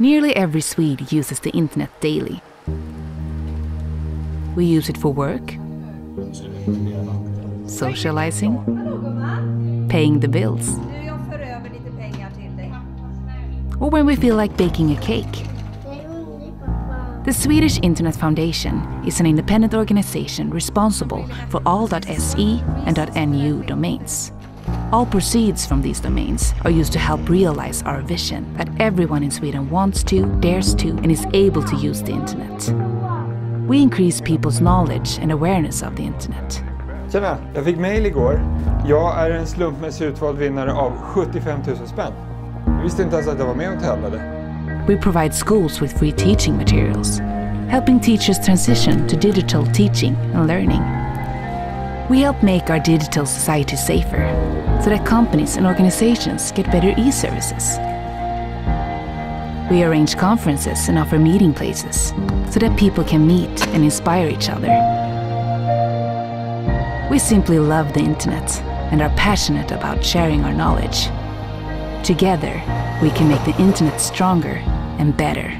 Nearly every Swede uses the internet daily. We use it for work, socializing, paying the bills, or when we feel like baking a cake. The Swedish Internet Foundation is an independent organization responsible for all .se and .nu domains. All proceeds from these domains are used to help realize our vision that everyone in Sweden wants to, dares to, and is able to use the internet. We increase people's knowledge and awareness of the internet. Tjena! Jag fick mail igår. Jag är en slumpmässigt utvald vinnare av 75 000 spänn. Jag visste inte ens att jag var med och tävlade. We provide schools with free teaching materials, helping teachers transition to digital teaching and learning. We help make our digital society safer so that companies and organizations get better e services. We arrange conferences and offer meeting places so that people can meet and inspire each other. We simply love the internet and are passionate about sharing our knowledge. Together, we can make the internet stronger and better.